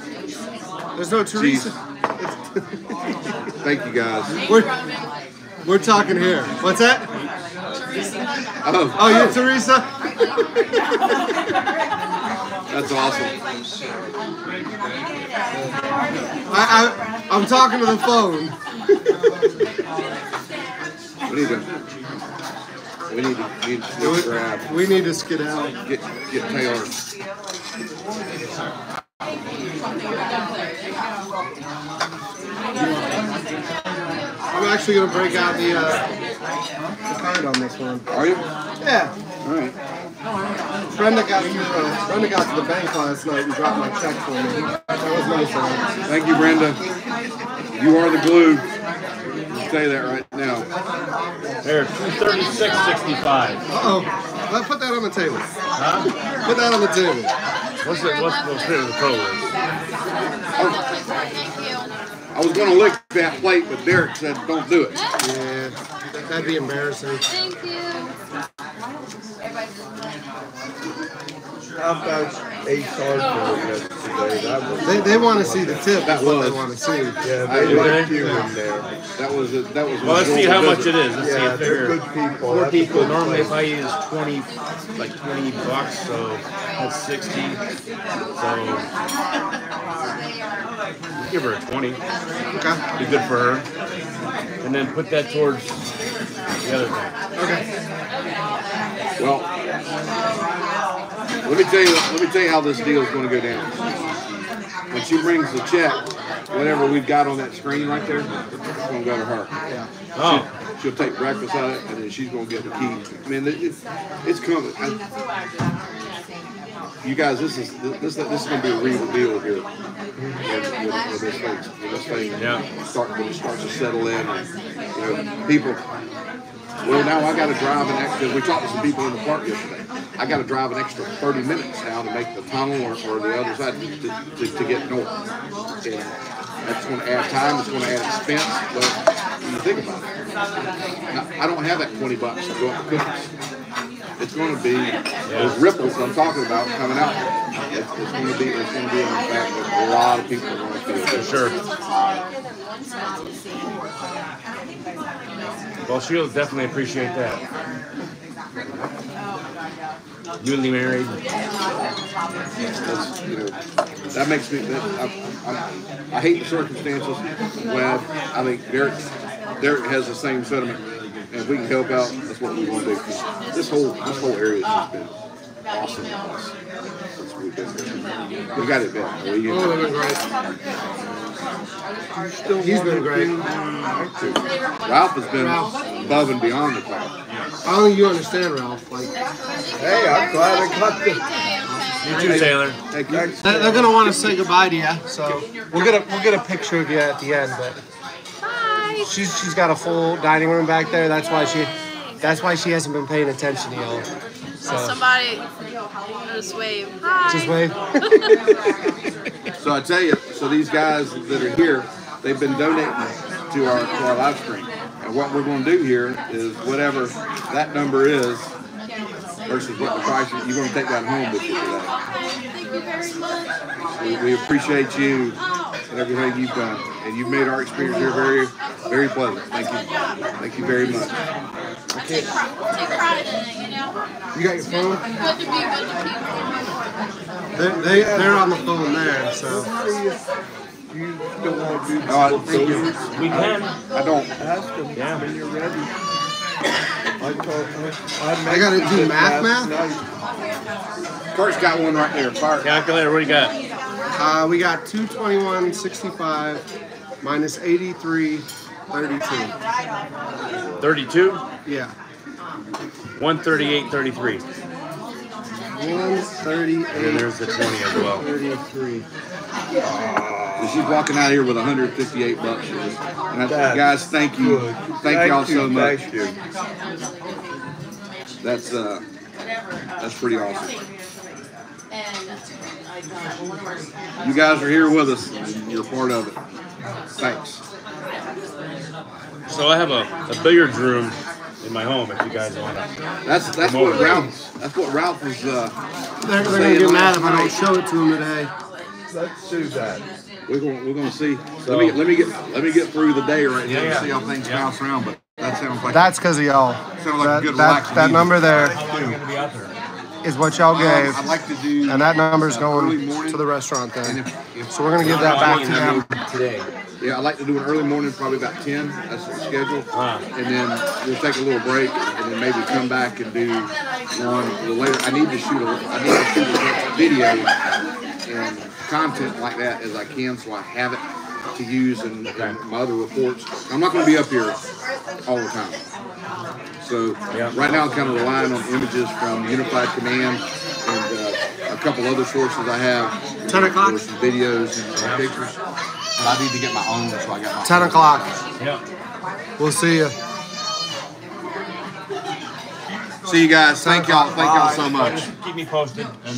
Speaker 1: There's no Teresa. *laughs*
Speaker 2: Thank you guys.
Speaker 1: We're, we're talking here. What's that?
Speaker 2: Oh,
Speaker 1: Oh, you're Teresa? *laughs*
Speaker 2: that's awesome.
Speaker 1: I, I, I'm talking to the phone.
Speaker 2: We need to. We need to, need to to grab.
Speaker 1: We need to skedaddle.
Speaker 2: Get get Taylor.
Speaker 1: I'm actually gonna break out the uh, the card on this one.
Speaker 2: Are you?
Speaker 1: Yeah.
Speaker 2: All right.
Speaker 1: Brenda got to uh, Brenda got to the bank last night and dropped my check for me. That was nice of her.
Speaker 2: Thank you, Brenda. You are the glue. I'll tell you that right now.
Speaker 3: There, 236.65.
Speaker 1: Uh oh. Let put that on the table.
Speaker 3: Huh?
Speaker 1: Put that on the table.
Speaker 3: What's the what's what's the the pro is?
Speaker 2: I was gonna lick that plate, but Derek said don't do it.
Speaker 1: Yeah, that'd be embarrassing.
Speaker 4: Thank you.
Speaker 5: How about HR girl yesterday. That was,
Speaker 1: They, they want to see the tip. That's what they want to see.
Speaker 5: yeah,
Speaker 2: I
Speaker 5: they like you in there.
Speaker 2: That was, a- that was. a
Speaker 3: Well, let's see
Speaker 2: enjoyable
Speaker 3: how much it is. Let's see if
Speaker 5: they're
Speaker 3: they're
Speaker 5: good people.
Speaker 3: four
Speaker 5: That's
Speaker 3: people. Normally, if
Speaker 5: place.
Speaker 3: I use twenty, like twenty bucks, so that's sixty. So give her a twenty.
Speaker 1: Okay.
Speaker 3: Be good for her. And then put that towards the other thing.
Speaker 1: Okay.
Speaker 2: Well, let me tell you, let me tell you how this deal is gonna go down. When she brings the check, whatever we've got on that screen right there, it's gonna go to her.
Speaker 3: Oh,
Speaker 2: She'll take breakfast out of it, and then she's gonna get the key. I mean, it, it's, it's coming. I, you guys, this is this this is gonna be a real deal here. When, when, when this thing, when this thing
Speaker 3: Yeah.
Speaker 2: start when it starts to settle in, and you know, people. Well, now I got to drive an extra. We talked to some people in the park yesterday. I got to drive an extra 30 minutes now to make the tunnel or, or the other side to, to, to get north. And that's going to add time. It's going to add expense. But you think about it, now, I don't have that 20 bucks to go up the cookies. It's going to be those ripples I'm talking about coming out. It's, it's going to be it's going to be an impact that a lot of people are going to feel.
Speaker 3: for sure. Well, she'll definitely appreciate that. Newly married.
Speaker 2: That's, you know, that makes me. That, I, I, I hate the circumstances. Glad. I think Derek, Derek has the same sentiment. And if we can help out, that's what we want to do. This whole this whole area has been awesome to we've been here. We got it back. We,
Speaker 1: Oh, they've been great. He's been great.
Speaker 2: Ralph has been above and beyond the call.
Speaker 1: I don't think you understand, Ralph. Like
Speaker 5: Hey, I'm glad I got the.
Speaker 3: You too, Taylor.
Speaker 2: Thank you.
Speaker 1: they're, they're gonna want to say goodbye to you, so we'll get a we'll get a picture of you at the end. But she's she's got a full dining room back there. That's why she that's why she hasn't been paying attention to y'all. So
Speaker 4: Somebody just wave. Hi.
Speaker 1: just wave. *laughs*
Speaker 2: So I tell you, so these guys that are here, they've been donating to our to our live stream. And what we're going to do here is whatever that number is versus what the price is, you're going to take that home with you today.
Speaker 4: Thank you very much.
Speaker 2: We, we appreciate you and everything you've done, and you've made our experience here very, very pleasant. Thank you, thank you very much.
Speaker 4: I take, pride- take pride in it, you know.
Speaker 1: You got your phone?
Speaker 4: Good to be good to people.
Speaker 1: They're, they they're on the phone there. So
Speaker 5: You don't want to do
Speaker 2: I- thank you.
Speaker 3: We can.
Speaker 2: I don't.
Speaker 5: Ask them
Speaker 3: Yeah.
Speaker 5: when you're ready. I told, I,
Speaker 1: I gotta do
Speaker 5: mentioned
Speaker 1: math, math?
Speaker 5: night.
Speaker 2: Kurt's got one right there. Fire.
Speaker 3: Calculator, what do you got?
Speaker 1: uh, we got 221.65 minus 83, 32.
Speaker 3: 32,
Speaker 1: Yeah.
Speaker 3: 138, 33.
Speaker 1: 138,
Speaker 3: And then there's the 20 as well.
Speaker 1: 33.
Speaker 2: And she's walking out here with 158 bucks. And I, guys, thank you,
Speaker 5: Good.
Speaker 2: thank, y'all so
Speaker 5: you,
Speaker 2: much.
Speaker 5: Thank you.
Speaker 2: That's uh, that's pretty awesome. You guys are here with us. and You're part of it. Thanks.
Speaker 3: So I have a, a billiards room in my home if you guys want to.
Speaker 2: That's that's what Ralph. That's what Ralph was. Uh,
Speaker 1: They're, they're gonna get mad if I don't show it to them today.
Speaker 5: Let's do that.
Speaker 2: we're gonna we're going to see. Let me let me get let me get through the day right here
Speaker 3: Yeah,
Speaker 2: and see how things
Speaker 3: Yeah.
Speaker 2: bounce around. But that sounds like
Speaker 1: That's because of y'all.
Speaker 2: sounds like a
Speaker 1: That,
Speaker 2: good
Speaker 1: that,
Speaker 2: relaxing
Speaker 1: that number there
Speaker 3: How long are you going to be out there?
Speaker 1: is what y'all
Speaker 2: Um,
Speaker 1: gave,
Speaker 2: I'd like to do.
Speaker 1: and that number's
Speaker 2: uh,
Speaker 1: going
Speaker 2: morning,
Speaker 1: to the restaurant
Speaker 2: And if, if
Speaker 1: So we're gonna give that back to them.
Speaker 3: Today.
Speaker 2: Yeah, I'd like to do an early morning, probably about 10. That's the schedule. And then we'll take a little break and then maybe come back and do one a little later. I need to shoot a, I need to shoot as much video and content like that as I can so I have it to use in, in my other reports. I'm not going to be up here all the time. So
Speaker 3: Yeah.
Speaker 2: right now I'm kind of relying on images from Unified Command and uh, a couple other sources I have.
Speaker 1: 10 o'clock?
Speaker 2: With some videos and some pictures. But I need to get my own, so I got my
Speaker 1: 10 o'clock.
Speaker 3: Yeah.
Speaker 1: We'll see you.
Speaker 2: See you guys. Thank y'all. Thank y'all so much.
Speaker 3: Keep me posted. And